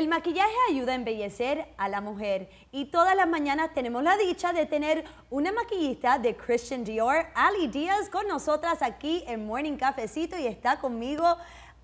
El maquillaje ayuda a embellecer a la mujer y todas las mañanas tenemos la dicha de tener una maquillista de Christian Dior, Ali Díaz, con nosotras aquí en Morning Cafecito y está conmigo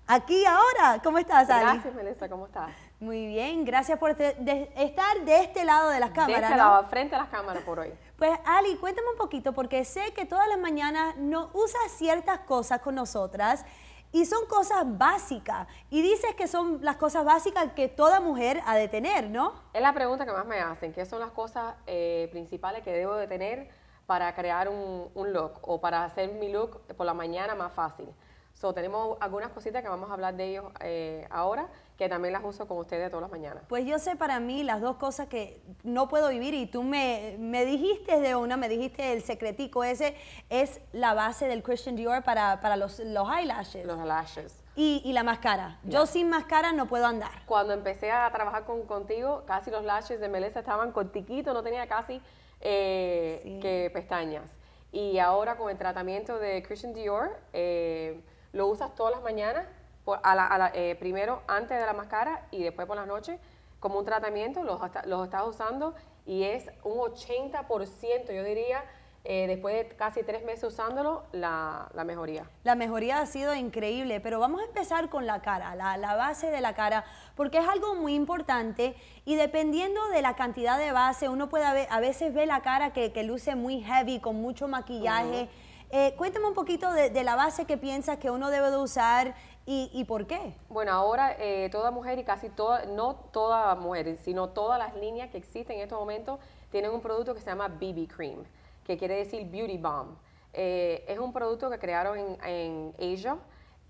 aquí ahora. ¿Cómo estás, Ali? Gracias, Melissa, ¿cómo estás? Muy bien, gracias por estar de este lado de las cámaras. De este lado, frente a las cámaras por hoy. Pues Ali, cuéntame un poquito, porque sé que todas las mañanas no usas ciertas cosas con nosotras y son cosas básicas. Y dices que son las cosas básicas que toda mujer ha de tener, ¿no? Es la pregunta que más me hacen. ¿Qué son las cosas eh, principales que debo de tener para crear un, un look o para hacer mi look por la mañana más fácil? So, tenemos algunas cositas que vamos a hablar de ellos eh, ahora, que también las uso con ustedes todas las mañanas. Pues yo sé para mí las dos cosas que no puedo vivir y tú me, me dijiste de una, me dijiste el secretico ese, es la base del Christian Dior para, para los, los eyelashes. Los eyelashes. Y, y la máscara. Yo sin máscara no puedo andar. Cuando empecé a trabajar con, contigo, casi los lashes de Melissa estaban cortiquitos, no tenía casi eh, que pestañas. Y ahora con el tratamiento de Christian Dior, eh, lo usas todas las mañanas, eh, primero antes de la máscara y después por las noches, como un tratamiento, los, los estás usando y es un 80%, yo diría, eh, después de casi tres meses usándolo, la, mejoría. La mejoría ha sido increíble, pero vamos a empezar con la cara, la, base de la cara, porque es algo muy importante y dependiendo de la cantidad de base, uno puede a veces ver la cara que, luce muy heavy, con mucho maquillaje. Eh, cuéntame un poquito de, la base que piensas que uno debe de usar y, por qué. Bueno, ahora eh, toda mujer y casi toda, no toda mujer, sino todas las líneas que existen en estos momentos tienen un producto que se llama BB Cream, que quiere decir Beauty Bomb. Eh, es un producto que crearon en, Asia.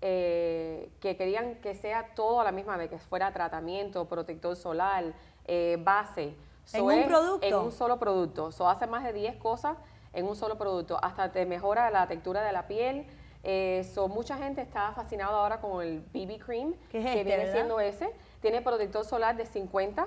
que querían que sea todo a la misma vez, que fuera tratamiento, protector solar, base. ¿En un producto? En un solo producto. So, hace más de 10 cosas en un solo producto. Hasta te mejora la textura de la piel. Eh, mucha gente está fascinada ahora con el BB Cream, que este, viene siendo ese. Tiene protector solar de 50.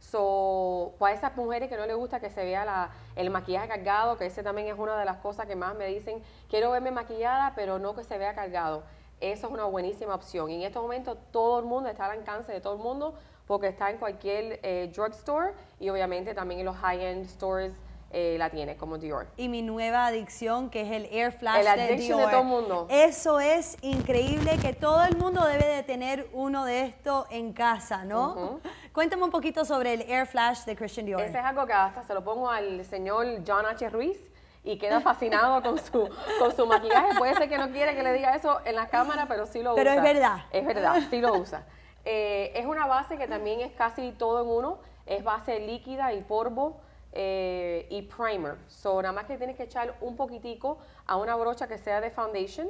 So, para esas mujeres que no les gusta que se vea la, el maquillaje cargado, que ese también es una de las cosas que más me dicen, quiero verme maquillada, pero no que se vea cargado. Eso es una buenísima opción. Y en estos momentos todo el mundo está al alcance de todo el mundo porque está en cualquier eh, drugstore y obviamente también en los high-end stores eh, la tiene como Dior. Y mi nueva adicción, que es el Air Flash el de Dior. de todo el mundo. Eso es increíble, que todo el mundo debe de tener uno de estos en casa, ¿no? Cuéntame un poquito sobre el Air Flash de Christian Dior. Ese es algo que hasta se lo pongo al señor John H. Ruiz y queda fascinado con su, con su maquillaje. Puede ser que no quiere que le diga eso en la cámara, pero sí lo usa. Pero es verdad. Es verdad, sí lo usa. Eh, es una base que también es casi todo en uno. Es base líquida y polvo. Eh, y primer. So, nada más que tienes que echar un poquitico a una brocha que sea de foundation.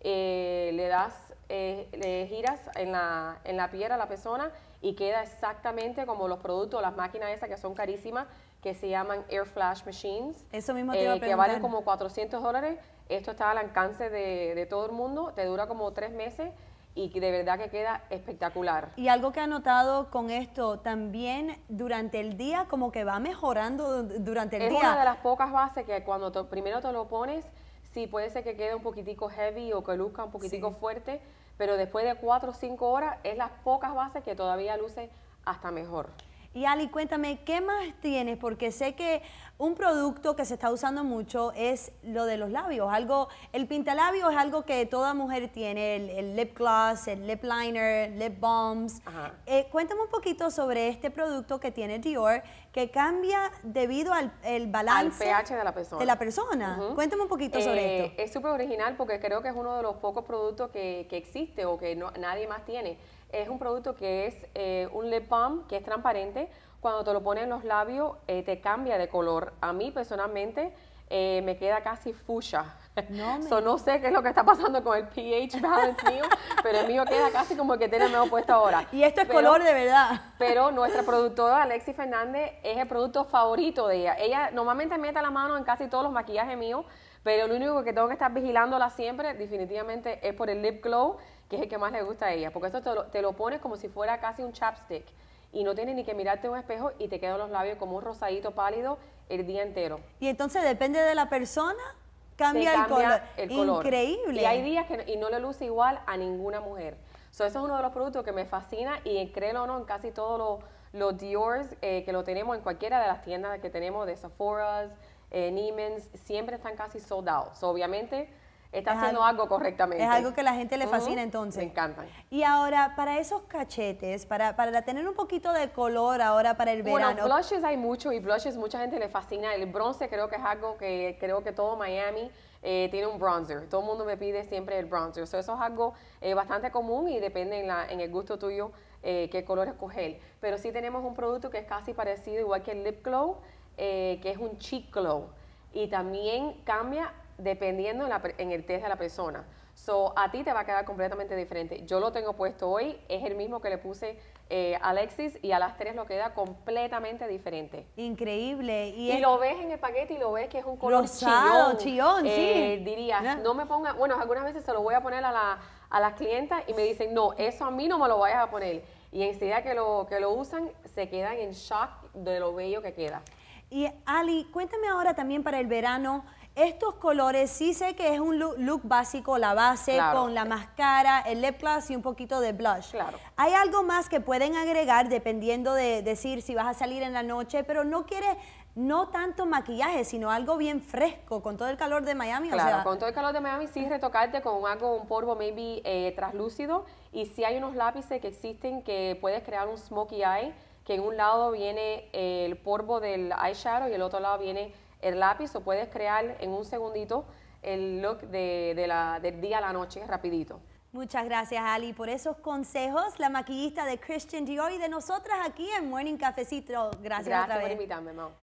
Eh, le das, eh, le giras en la, en la piel a la persona y queda exactamente como los productos, las máquinas esas que son carísimas, que se llaman Air Flash Machines. Eso mismo te iba a Que valen como 400 dólares. Esto está al alcance de, de todo el mundo. Te dura como tres meses y que de verdad que queda espectacular. Y algo que ha notado con esto también durante el día como que va mejorando durante el día. Es una de las pocas bases que cuando primero te lo pones, sí puede ser que quede un poquitico heavy o que luzca un poquitico fuerte, pero después de cuatro o cinco horas es las pocas bases que todavía luce hasta mejor. Y Ali, cuéntame, ¿qué más tienes? Porque sé que un producto que se está usando mucho es lo de los labios. Algo, el pintalabio es algo que toda mujer tiene, el, lip gloss, el lip liner, lip balms. Eh, cuéntame un poquito sobre este producto que tiene Dior, que cambia debido al el balance... Al pH de la persona. De la persona. Cuéntame un poquito sobre eh, esto. Es súper original porque creo que es uno de los pocos productos que, que existe o que no, nadie más tiene es un producto que es eh, un lip balm que es transparente. Cuando te lo pones en los labios eh, te cambia de color. A mí personalmente eh, me queda casi fuchsia. No, no sé qué es lo que está pasando con el pH balance mío, pero el mío queda casi como que tiene el nuevo puesto ahora. Y esto es color de verdad. Pero nuestra productora Alexi Fernández es el producto favorito de ella. Ella normalmente mete la mano en casi todos los maquillajes míos, pero lo único que tengo que estar vigilándola siempre definitivamente es por el lip glow que es el que más le gusta a ella, porque esto te lo, pones como si fuera casi un chapstick y no tienes ni que mirarte un espejo y te quedan los labios como un rosadito pálido el día entero. Y entonces depende de la persona, cambia, el, color. el, color. Increíble. Y hay días que y no le luce igual a ninguna mujer. So, eso es uno de los productos que me fascina y créelo o no, en casi todos los, los Dior's eh, que lo tenemos en cualquiera de las tiendas que tenemos de Sephora's, eh, Neiman's, siempre están casi sold out. So, obviamente está haciendo algo, correctamente. Es algo que la gente le fascina entonces. Me encantan. Y ahora, para esos cachetes, para, para tener un poquito de color ahora para el verano. Bueno, blushes hay mucho y blushes mucha gente le fascina. El bronce creo que es algo que creo que todo Miami eh, tiene un bronzer. Todo el mundo me pide siempre el bronzer. eso es algo eh, bastante común y depende en, la, en el gusto tuyo eh, qué color escoger. Pero sí tenemos un producto que es casi parecido, igual que el Lip Glow, que es un Cheek Glow. Y también cambia dependiendo en, el test de la persona. So, a ti te va a quedar completamente diferente. Yo lo tengo puesto hoy, es el mismo que le puse eh, a Alexis y a las tres lo queda completamente diferente. Increíble. Y, lo ves en el paquete y lo ves que es un color Rosado, chillón. Eh, dirías, no me ponga, bueno, algunas veces se lo voy a poner a, la, a las clientas y me dicen, no, eso a mí no me lo vayas a poner. Y enseguida que lo, que lo usan, se quedan en shock de lo bello que queda. Y Ali, cuéntame ahora también para el verano, estos colores sí sé que es un look, básico, la base con la máscara, el lip gloss y un poquito de blush. Claro. Hay algo más que pueden agregar dependiendo de decir si vas a salir en la noche, pero no quieres no tanto maquillaje, sino algo bien fresco, con todo el calor de Miami. Claro, con todo el calor de Miami sí retocarte con algo, un polvo maybe eh, translúcido y si hay unos lápices que existen que puedes crear un smokey eye, que en un lado viene el polvo del eyeshadow y el otro lado viene el lápiz o puedes crear en un segundito el look de, la, del día a la noche rapidito. Muchas gracias Ali por esos consejos, la maquillista de Christian Dior y de nosotras aquí en Morning Cafecito. Gracias, gracias otra vez. por invitarme, Mau.